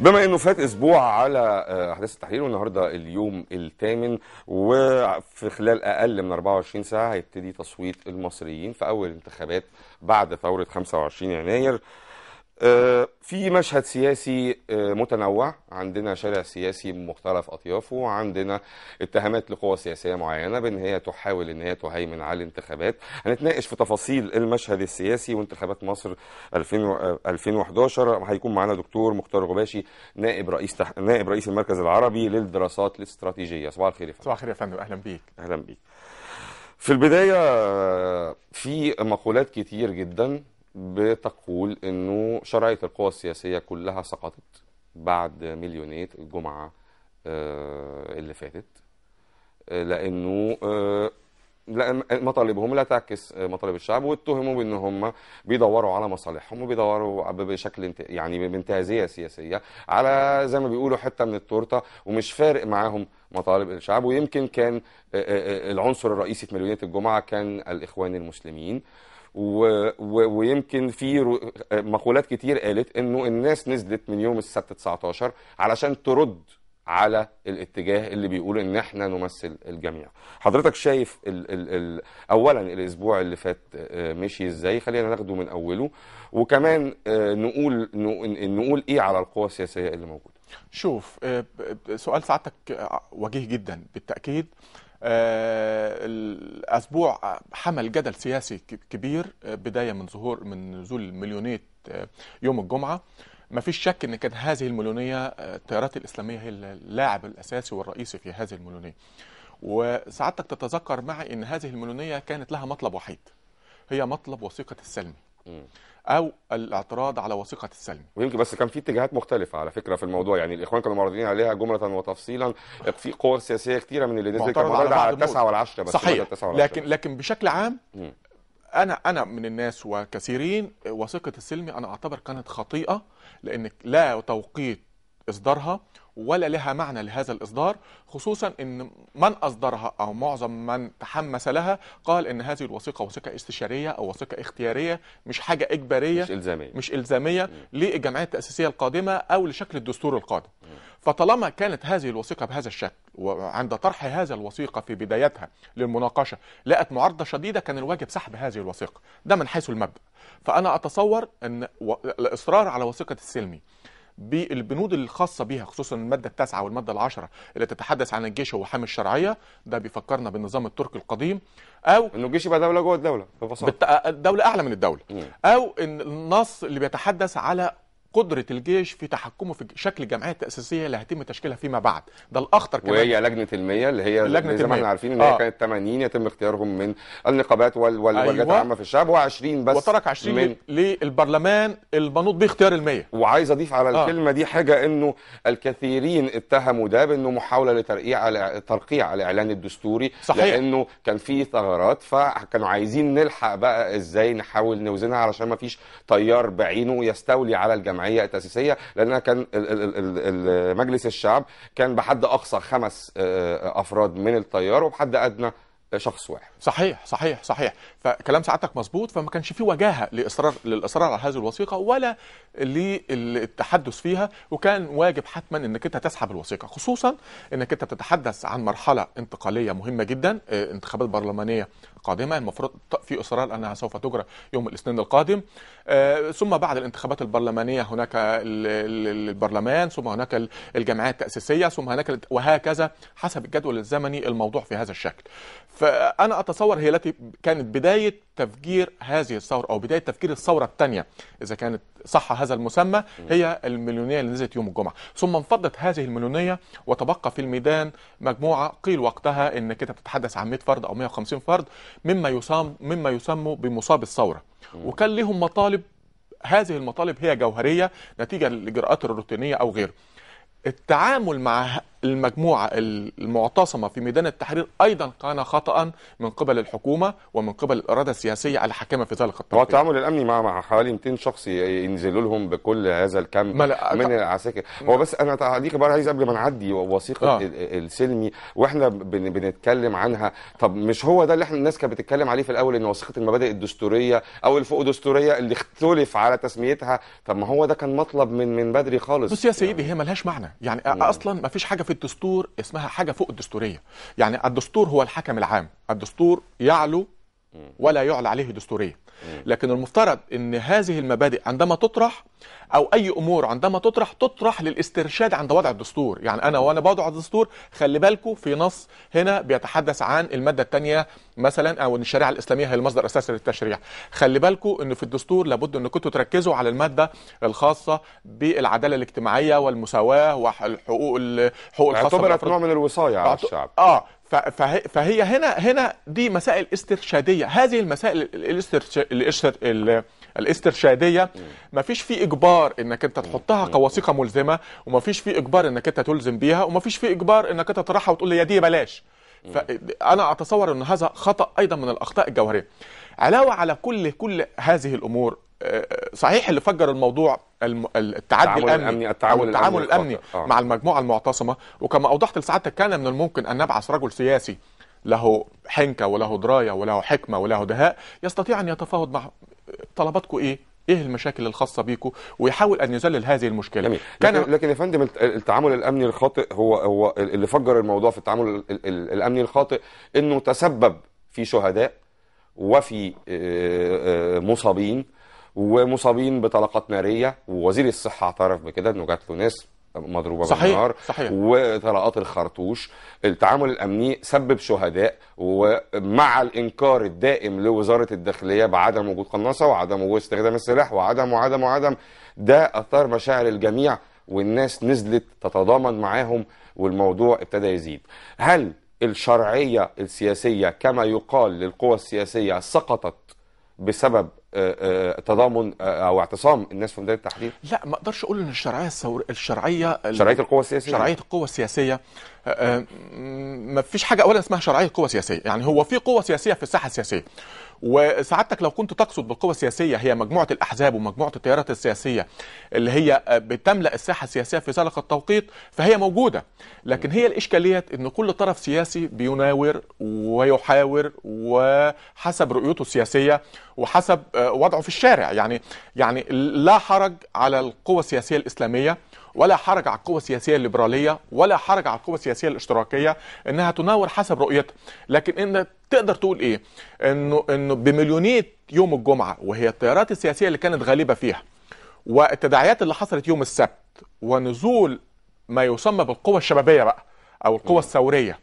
بما إنه فات أسبوع على آه، أحداث التحرير والنهاردة اليوم الثامن وفي خلال أقل من 24 ساعة هيبتدي تصويت المصريين في أول انتخابات بعد ثورة 25 يناير. في مشهد سياسي آه، متنوع. عندنا شارع سياسي بمختلف أطيافه. عندنا اتهامات لقوى سياسية معينة بأن هي تحاول إن هي تهيمن على الانتخابات. هنتناقش في تفاصيل المشهد السياسي وانتخابات مصر 2000 و- آه، 2011 هيكون معانا دكتور مختار غباشي نائب رئيس تح... نائب رئيس المركز العربي للدراسات الاستراتيجية. صباح الخير يا فندم. صباح الخير يا فندم. أهلا بيك. أهلا بيك. في البداية آه، في مقولات كتير جدا بتقول إنه شرعيه القوى السياسية كلها سقطت بعد مليونيه الجمعة آه، اللي فاتت. آه، لأنه آه، مطالبهم لا تعكس مطالب الشعب واتهموا بأن هم بيدوروا على مصالحهم وبيدوروا بشكل يعني بانتهازية سياسية على زي ما بيقولوا حتة من التورتة ومش فارق معاهم مطالب الشعب. ويمكن كان العنصر الرئيسي في مليونيه الجمعة كان الإخوان المسلمين. و... و... ويمكن في. مقولات كتير قالت إنه الناس نزلت من يوم السبت 19 علشان ترد على الاتجاه اللي بيقول إن إحنا نمثل الجميع. حضرتك شايف ال ال ال اولا الأسبوع اللي فات آه، مشي إزاي؟ خلينا ناخده من أوله. وكمان آه، نقول نقول إيه على القوى السياسية اللي موجودة؟ شوف آه، سؤال سعادتك وجيه جدا. بالتأكيد الأسبوع حمل جدل سياسي كبير آه، بداية من ظهور من نزول مليونية آه، يوم الجمعة ما فيش شك إن كانت هذه المليونية آه، التيارات الإسلامية هي اللاعب الأساسي والرئيسي في هذه المليونية وسعادتك تتذكر معي إن هذه المليونية كانت لها مطلب وحيد هي مطلب وثيقة السلمي. أو الاعتراض على وثيقة السلمي ويمكن بس كان في اتجاهات مختلفة على فكرة في الموضوع. يعني الإخوان كانوا معرضين عليها جملة وتفصيلا. في قوى سياسية كتيرة من اللي نزلت على على التسعة والعشرة بس صحيح. لكن. لكن بشكل عام مم. أنا أنا من الناس وكثيرين وثيقة السلمي أنا أعتبر كانت خطيئة لأن لا توقيت إصدارها ولا لها معنى لهذا الإصدار خصوصا إن من أصدرها أو معظم من تحمس لها قال إن هذه الوثيقة وثيقة استشارية أو وثيقة اختيارية مش حاجة إجبارية مش إلزامية. مش إلزامية للجمعية التأسيسية القادمة أو لشكل الدستور القادم. فطالما كانت هذه الوثيقة بهذا الشكل وعند طرح هذا الوثيقة في بدايتها للمناقشة لقت معارضة شديدة كان الواجب سحب هذه الوثيقة. ده من حيث المبدأ. فأنا أتصور أن الإصرار على وثيقة السلمي بالبنود الخاصة بها خصوصا المادة التاسعة والمادة العشرة اللي تتحدث عن الجيش وحامي الشرعية. ده بيفكرنا بالنظام التركي القديم. أو إنه الجيش يبقى دولة جوه الدولة ببساطة. بالت... الدولة أعلى من الدولة. مم. أو إن النص اللي بيتحدث على قدرة الجيش في تحكمه في شكل الجمعية التأسيسية اللي هيتم تشكيلها فيما بعد ده الأخطر كمان وهي لجنة المية اللي هي لجنة زي ما. إحنا عارفين إن هي آه. كانت 80 يتم اختيارهم من النقابات وال- وال- والجهات أيوة. العامة في الشعب و20 بس وترك 20 من. للبرلمان المنوط باختيار المية وعايز أضيف على آه. الكلمة دي حاجة إنه الكثيرين اتهموا ده بإنه محاولة لترقيع على ترقيع الاعلان الدستوري صحيح. لأنه كان في ثغرات فكانوا عايزين نلحق بقى إزاي نحاول نوزنها علشان ما فيش تيار بعينه يستولي على الجمعيه التاسيسيه لأنها كان مجلس الشعب كان بحد أقصى خمس آه، أفراد من التيار وبحد أدنى شخص واحد. صحيح صحيح صحيح. فكلام سعادتك مظبوط فما كانش في وجاهة لإصرار للإصرار على هذه الوثيقة ولا للتحدث فيها وكان واجب حتما إنك أنت تسحب الوثيقة خصوصا إنك أنت بتتحدث عن مرحلة انتقالية مهمة جدا آه، انتخابات برلمانية قادمة المفروض في إصرار أنها سوف تجرى يوم الاثنين القادم. آه، ثم بعد الانتخابات البرلمانية هناك ال- ال- البرلمان ثم هناك ال- الجمعيات التأسيسية ثم هناك وهكذا حسب الجدول الزمني الموضوع في هذا الشكل. فأنا أتصور هي التي كانت بداية تفجير هذه الثورة أو بداية تفجير الثورة الثانية إذا كانت صح هذا المسمى هي المليونيه اللي نزلت يوم الجمعة. ثم انفضت هذه المليونيه وتبقى في الميدان مجموعة قيل وقتها انك انت بتتحدث عن 100 فرد أو 150 فرد. مما يسام مما يسمى بمصاب الثورة. وكان لهم مطالب هذه المطالب هي جوهرية نتيجة للاجراءات الروتينية أو غيره. التعامل مع المجموعة المعتصمة في ميدان التحرير أيضا كان خطا من قبل الحكومة ومن قبل الإرادة السياسية الحاكمة في ذلك هو التوقيت. التعامل الامني مع مع حوالي 200 شخص ينزلوا لهم بكل هذا الكم ما لا- من العساكر. هو بس أنا تعليق بقى عايز قبل ما نعدي وثيقة آه. ال- ال- السلمي وإحنا بن- بنتكلم عنها. طب مش هو ده اللي إحنا الناس كانت بتتكلم عليه في الأول إن وثيقة المبادئ الدستورية أو الفوق دستورية اللي اختلف على تسميتها؟ طب ما هو ده كان مطلب من من بدري خالص. بص يا سيدي هي ملهاش معنى. يعني أصلا ما فيش حاجة في الدستور اسمها حاجة فوق الدستورية. يعني الدستور هو الحكم العام. الدستور يعلو ولا يعلى عليه دستوريا لكن المفترض إن هذه المبادئ عندما تطرح أو أي أمور عندما تطرح تطرح للاسترشاد عند وضع الدستور. يعني أنا وأنا بوضع الدستور خلي بالكم في نص هنا بيتحدث عن المادة الثانية مثلا أو إن الشريعة الإسلامية هي المصدر الأساسي للتشريع. خلي بالكم إن في الدستور لابد ان كنتوا تركزوا على المادة الخاصة بالعدالة الاجتماعية والمساواة وحقوق ال- حقوق الخاصة اعتبرت. نوع من الوصاية على الشعب. آه فهي, هنا هنا دي مسائل استرشادية. هذه المسائل الاسترش... الاستر... ال- الاسترشادية ما فيش في إجبار إنك أنت تحطها كوثيقة ملزمة وما فيش في إجبار إنك أنت تلزم بيها وما فيش في إجبار إنك أنت تطرحها وتقول لي يا دي بلاش. فانا أتصور إن هذا خطأ أيضا من الأخطاء الجوهرية. علاوة على كل كل هذه الأمور صحيح اللي فجر الموضوع الم- التعدي التعامل الأمني الأمني- أو التعامل التعامل الأمني الأمني الخاطئ. آه. مع المجموعة المعتصمة وكما أوضحت لسعادتك كان من الممكن أن نبعث رجل سياسي له حنكة وله دراية وله حكمة وله دهاء يستطيع أن يتفاوض مع طلباتكم إيه؟ إيه المشاكل الخاصة بيكم ويحاول أن يذلل هذه المشكلة جميل كان لكن, لكن يا فندم الت- التعامل الأمني الخاطئ هو هو اللي فجر الموضوع في التعامل ال- ال- الأمني الخاطئ إنه تسبب في شهداء وفي آه، آه، مصابين ومصابين بطلقات نارية ووزير الصحة اعترف بكده إنه جات له ناس مضروبة صحيح، بالنار صحيح. وطلقات الخرطوش التعامل الأمني سبب شهداء ومع الإنكار الدائم لوزارة الداخلية بعدم وجود قناصة وعدم وجود استخدام السلاح وعدم وعدم وعدم ده أثار مشاعر الجميع والناس نزلت تتضامن معاهم والموضوع ابتدى يزيد هل الشرعية السياسية كما يقال للقوى السياسية سقطت بسبب تضامن آه، أو اعتصام الناس في ميدان التحرير؟ لا ما أقدرش أقول إن الشرعية الثور... الشرعية ال- شرعية القوى السياسية. شرعية القوى السياسية آه، آه، ما فيش حاجة أولا اسمها شرعية قوى سياسية. يعني هو في قوى سياسية في الساحة السياسية. وسعادتك لو كنت تقصد بالقوى السياسية هي مجموعة الأحزاب ومجموعة التيارات السياسية اللي هي آه، بتملأ الساحة السياسية في ذلك التوقيت فهي موجودة. لكن هي الاشكاليه إن كل طرف سياسي بيناور ويحاور وحسب رؤيته السياسية وحسب آه، وضعه في الشارع. يعني يعني لا حرج على القوى السياسية الإسلامية ولا حرج على القوى السياسية الليبرالية ولا حرج على القوى السياسية الاشتراكية إنها تناور حسب رؤيتها. لكن إن تقدر تقول إيه؟ انه إنه بمليونية يوم الجمعة وهي التيارات السياسية اللي كانت غالبة فيها والتداعيات اللي حصلت يوم السبت ونزول ما يسمى بالقوى الشبابية بقى أو القوى الثورية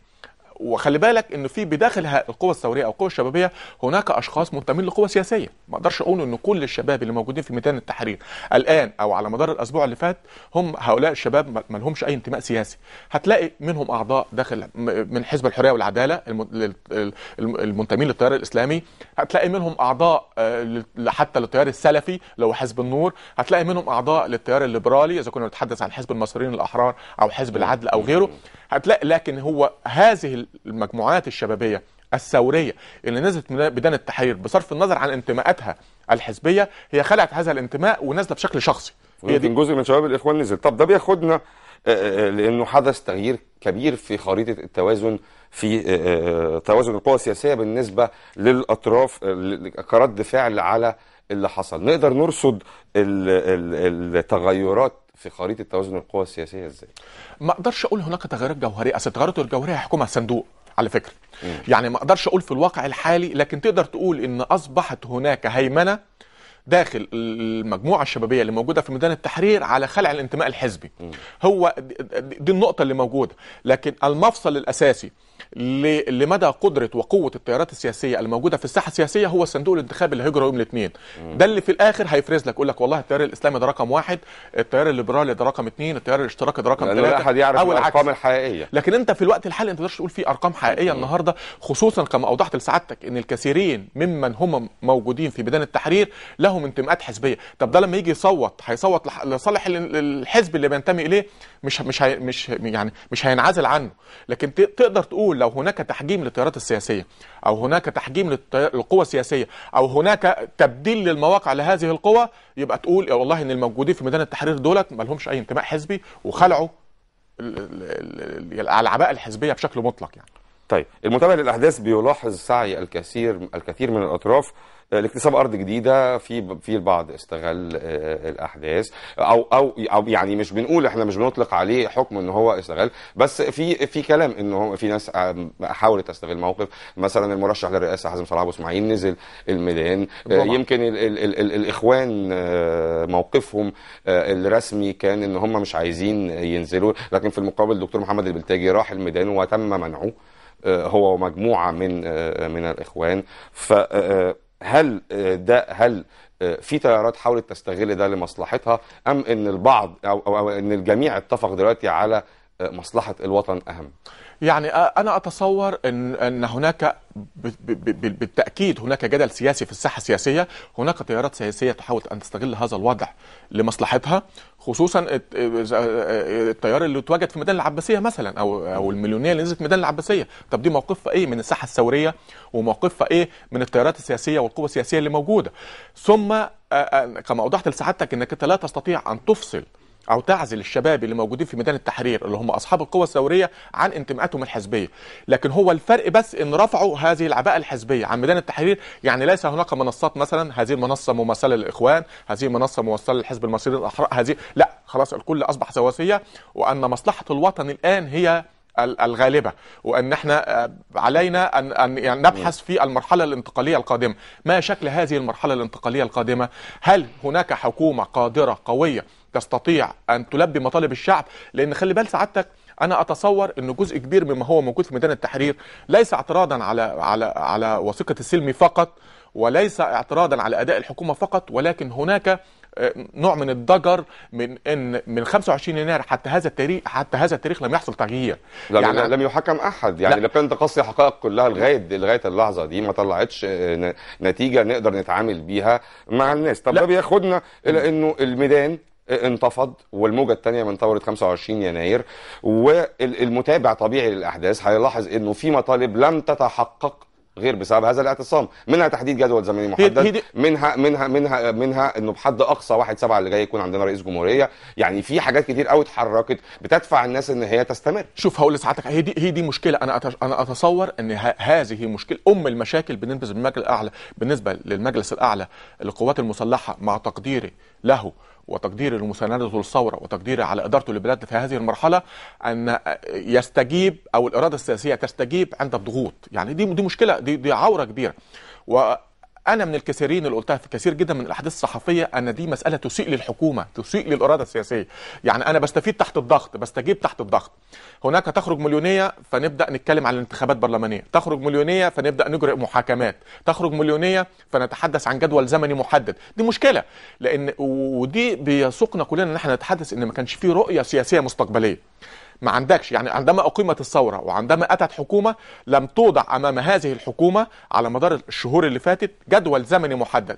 وخلي بالك انه في بداخل القوى الثورية أو القوى الشبابية هناك أشخاص منتمين لقوى سياسية. ما أقدرش أقول إن كل الشباب اللي موجودين في ميدان التحرير الآن أو على مدار الأسبوع اللي فات هم هؤلاء الشباب ما- لهمش أي انتماء سياسي. هتلاقي منهم أعضاء داخل من حزب الحرية والعدالة المنتمين للتيار الإسلامي. هتلاقي منهم أعضاء آه، حتى للتيار السلفي هو حزب النور. هتلاقي منهم أعضاء للتيار الليبرالي إذا كنا نتحدث عن حزب المصريين الأحرار أو حزب العدل أو غيره. هتلاقي لكن هو هذه المجموعات الشبابية الثورية اللي نزلت من ميدان التحرير بصرف النظر عن انتماءاتها الحزبية هي خلعت هذا الانتماء ونازلة بشكل شخصي. هي دي جزء من شباب الإخوان نزل طب ده بياخدنا آه، آه، لأنه حدث تغيير كبير في خريطة التوازن في آه، توازن القوى السياسية بالنسبة للأطراف كرد فعل على اللي حصل. نقدر نرصد ال- ال- التغيرات في خريطة توازن القوى السياسية إزاي؟ ما أقدرش أقول هناك تغيرات جوهرية أصل التغيرات الجوهرية هيحكمها الصندوق على فكرة. يعني ما أقدرش أقول في الواقع الحالي لكن تقدر تقول إن أصبحت هناك هيمنة داخل المجموعة الشبابية اللي موجودة في ميدان التحرير على خلع الانتماء الحزبي. هو دي- النقطة اللي موجودة. لكن المفصل الأساسي لمدى قدرة وقوة التيارات السياسية الموجودة في الساحة السياسية هو الصندوق الانتخابي اللي هيجرى يوم الاثنين. ده اللي في الآخر هيفرز لك يقول لك والله التيار الإسلامي ده رقم واحد التيار الليبرالي ده رقم اثنين التيار الاشتراكي ده رقم لأنه لا ثلاثة أحد يعرف الأرقام الحقيقية. لكن أنت في الوقت الحالي انت تقدرش تقول في أرقام حقيقية النهارده خصوصا كما أوضحت لسعادتك إن الكثيرين ممن هم موجودين في ميدان التحرير لهم انتماءات حزبية. طب ده لما يجي يصوت هيصوت لح- لصالح ال- الحزب اللي بينتمي إليه مش مش مش يعني مش هينعزل عنه. لكن تقدر تقول لو هناك تحجيم للتيارات السياسية أو هناك تحجيم للقوى السياسية أو هناك تبديل للمواقع لهذه القوى يبقى تقول يا والله إن الموجودين في ميدان التحرير دولت ما لهمش أي انتماء حزبي وخلعوا ال- ال- ال- العباءة الحزبية بشكل مطلق يعني. طيب المتابع للأحداث بيلاحظ سعي الكثير الكثير من الأطراف. لاكتساب أرض جديدة في في البعض استغل آه، الأحداث. أو أو أو يعني مش بنقول إحنا مش بنطلق عليه حكم إن هو استغل بس في في كلام إن هو في ناس آه، حاولت تستغل موقف. مثلا المرشح للرئاسة حازم صلاح ابو اسماعيل نزل الميدان. آه، طبعا. يمكن ال ال ال ال الإخوان آه، موقفهم آه، الرسمي كان إن هم مش عايزين ينزلوا. لكن في المقابل الدكتور محمد البلتاجي راح الميدان وتم منعه. آه، هو ومجموعة من آه، من الإخوان. فهل ده هل آه، في تيارات حاولت تستغل ده لمصلحتها أم إن البعض أو, أو إن الجميع اتفق دلوقتي على آه، مصلحة الوطن أهم؟ يعني أنا أتصور ان إن هناك بالتأكيد هناك جدل سياسي في الساحة السياسية. هناك تيارات سياسية تحاول أن تستغل هذا الوضع لمصلحتها خصوصا الت- التيار اللي اتواجد في ميدان العباسية مثلا أو أو المليونيه اللي نزلت ميدان العباسية. طب دي موقفها إيه من الساحة الثورية؟ وموقفها إيه من التيارات السياسية والقوى السياسية اللي موجودة؟ ثم كما أوضحت لسعادتك إنك انت لا تستطيع أن تفصل أو تعزل الشباب اللي موجودين في ميدان التحرير اللي هم أصحاب القوى الثورية عن انتماءاتهم الحزبية. لكن هو الفرق بس إن رفعوا هذه العباءة الحزبية عن ميدان التحرير يعني ليس هناك منصات مثلا هذه المنصة ممثلة للإخوان هذه المنصه ممثلة للحزب المصري الاحرار هذه لا خلاص الكل أصبح سواسية وأن مصلحة الوطن الآن هي ال- الغالبة وأن إحنا آه، علينا أن أن يعني نبحث في المرحلة الانتقالية القادمة. ما شكل هذه المرحلة الانتقالية القادمة؟ هل هناك حكومة قادرة قوية تستطيع أن تلبي مطالب الشعب لأن خلي بال سعادتك أنا أتصور ان جزء كبير مما هو موجود في ميدان التحرير ليس اعتراضا على على على وثيقة السلم فقط وليس اعتراضا على أداء الحكومة فقط ولكن هناك آه، نوع من الضجر من إن من 25 يناير حتى هذا التاريخ حتى هذا التاريخ لم يحصل تغيير لم, يعني لم يحكم أحد يعني لا. لكن تقصي الحقائق كلها لغاية لغاية اللحظة دي ما طلعتش آه، نتيجة نقدر نتعامل بيها مع الناس طب. ده بياخدنا إلى إنه الميدان انتفض والموجة الثانية من ثورة 25 يناير. والمتابع طبيعي للأحداث هيلاحظ إنه في مطالب لم تتحقق غير بسبب هذا الاعتصام. منها تحديد جدول زمني محدد منها منها منها منها إنه بحد أقصى واحد سبعة اللي جاي يكون عندنا رئيس جمهورية. يعني في حاجات كتير قوي اتحركت بتدفع الناس إن هي تستمر. شوف هقول لسعادتك هي دي هي دي مشكلة. أنا أتش- أنا أتصور إن ه- هذه مشكلة. أم المشاكل بالنسبة للمجلس الاعلى بالنسبة للمجلس الأعلى للقوات المسلحة مع تقديري له وتقديري لمساندته للثوره وتقديري على إدارته للبلاد في هذه المرحلة أن يستجيب أو الإرادة السياسية تستجيب عند الضغوط. يعني دي دي مشكلة دي دي عورة كبيرة. أنا من الكثيرين اللي قلتها في كثير جدا من الأحاديث الصحفية أن دي مسألة تسيء للحكومة تسيء للإرادة السياسية. يعني أنا بستفيد تحت الضغط بستجيب تحت الضغط. هناك تخرج مليونية فنبدأ نتكلم عن الانتخابات برلمانية. تخرج مليونية فنبدأ نجرئ محاكمات. تخرج مليونية فنتحدث عن جدول زمني محدد. دي مشكلة لأن ودي بيسوقنا كلنا إن إحنا نتحدث إن ما كانش في رؤية سياسية مستقبلية. ما عندكش. يعني عندما أقيمت الثورة وعندما أتت حكومة لم توضع أمام هذه الحكومة على مدار الشهور اللي فاتت جدول زمني محدد.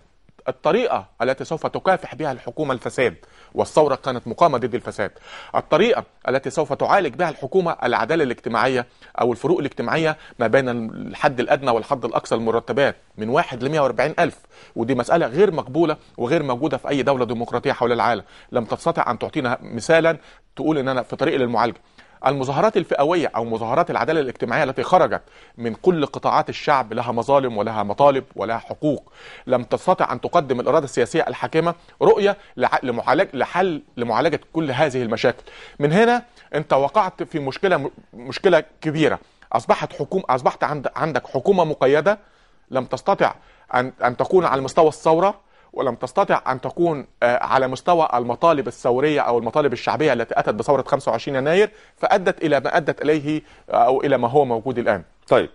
الطريقة التي سوف تكافح بها الحكومة الفساد والثورة كانت مقامة ضد الفساد. الطريقة التي سوف تعالج بها الحكومة العدالة الاجتماعية أو الفروق الاجتماعية ما بين الحد الأدنى والحد الأقصى المرتبات من واحد ل 140 ألف. ودي مسألة غير مقبولة وغير موجودة في أي دولة ديمقراطية حول العالم. لم تستطع أن تعطينا مثالا تقول إن أنا في طريق للمعالجة. المظاهرات الفئوية أو مظاهرات العدالة الاجتماعية التي خرجت من كل قطاعات الشعب لها مظالم ولها مطالب ولها حقوق. لم تستطع أن تقدم الإرادة السياسية الحاكمة رؤية لع- لمعالج لحل لمعالجة كل هذه المشاكل. من هنا أنت وقعت في مشكلة مشكلة كبيرة. أصبحت حكومه أصبحت عند عندك حكومة مقيدة. لم تستطع ان أن تكون على مستوى الثورة. ولم تستطع أن تكون آه، على مستوى المطالب الثورية أو المطالب الشعبية التي أتت بثورة 25 يناير فأدت إلى ما أدت إليه آه، أو إلى ما هو موجود الآن. طيب.